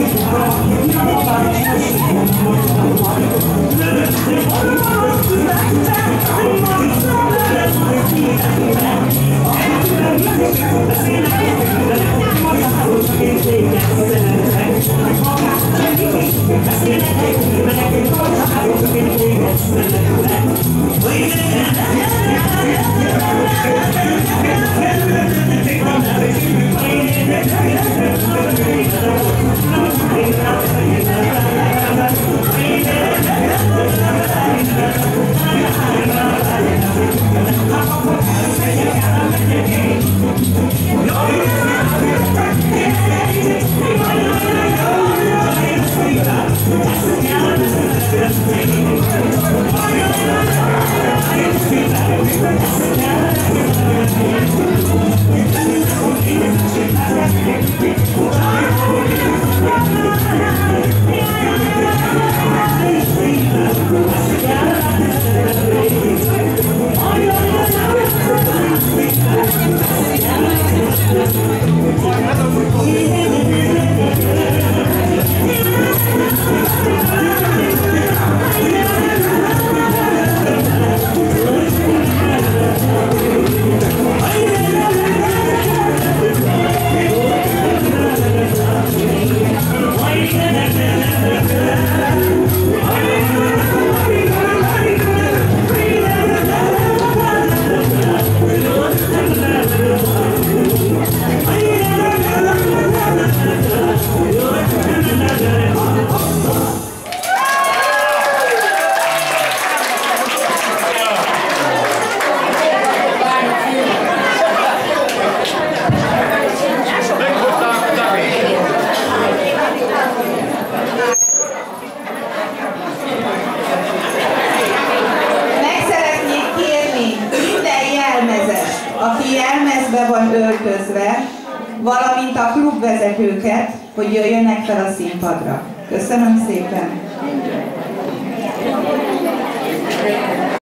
Ich aki jelmezbe van öltözve, valamint a klubvezetőket, hogy jöjjenek fel a színpadra. Köszönöm szépen!